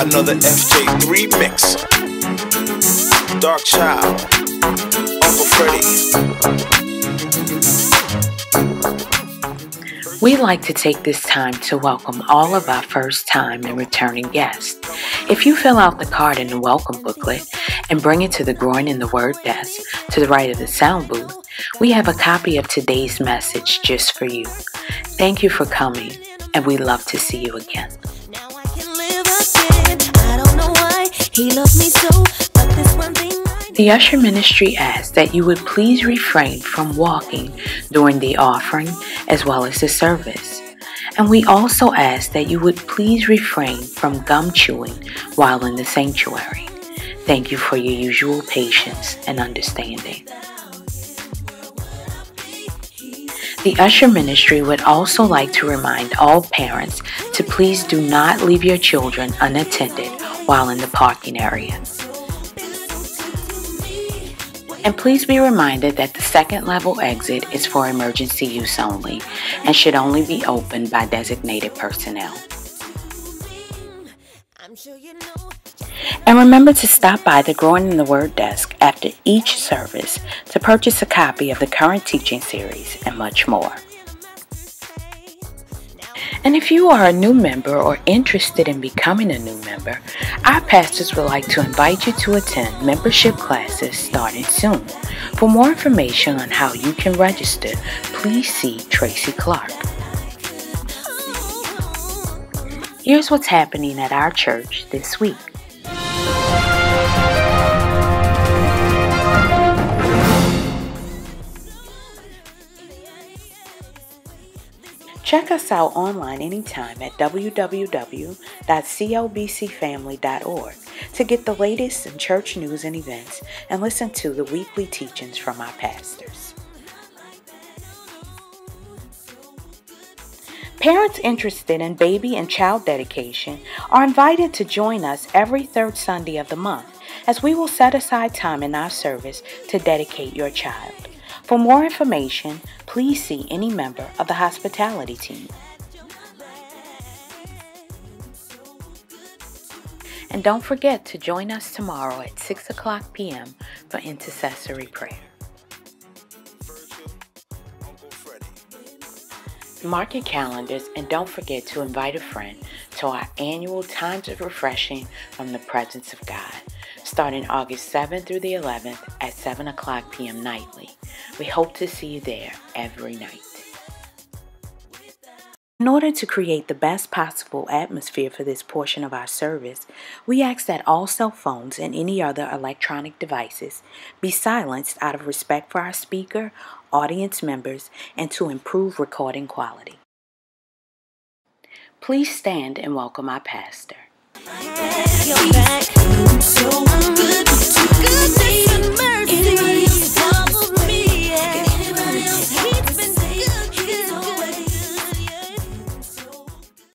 Another FJ3 mix. Dark Child. Uncle Freddie. We'd like to take this time to welcome all of our first time and returning guests. If you fill out the card in the welcome booklet and bring it to the Growing in the Word desk to the right of the sound booth, we have a copy of today's message just for you. Thank you for coming, and we love to see you again. Now I can live again. I don't know why he loved me so, but this one thing The Usher Ministry asks that you would please refrain from walking during the offering as well as the service. And we also ask that you would please refrain from gum chewing while in the sanctuary. Thank you for your usual patience and understanding. The Usher Ministry would also like to remind all parents to please do not leave your children unattended while in the parking area. And please be reminded that the second level exit is for emergency use only and should only be opened by designated personnel. And remember to stop by the Growing in the Word desk after each service to purchase a copy of the current teaching series and much more. And if you are a new member or interested in becoming a new member, our pastors would like to invite you to attend membership classes starting soon. For more information on how you can register, please see Tracy Clark. Here's what's happening at our church this week. Check us out online anytime at www.clbcfamily.org to get the latest in church news and events and listen to the weekly teachings from our pastors. Parents interested in baby and child dedication are invited to join us every third Sunday of the month as we will set aside time in our service to dedicate your child. For more information, please see any member of the hospitality team. And don't forget to join us tomorrow at 6 o'clock p.m. for intercessory prayer. Mark your calendars and don't forget to invite a friend to our annual Times of Refreshing from the Presence of God, starting August 7th through the 11th at 7 o'clock p.m. nightly. We hope to see you there every night. In order to create the best possible atmosphere for this portion of our service, we ask that all cell phones and any other electronic devices be silenced out of respect for our speaker, audience members, and to improve recording quality. Please stand and welcome our pastor.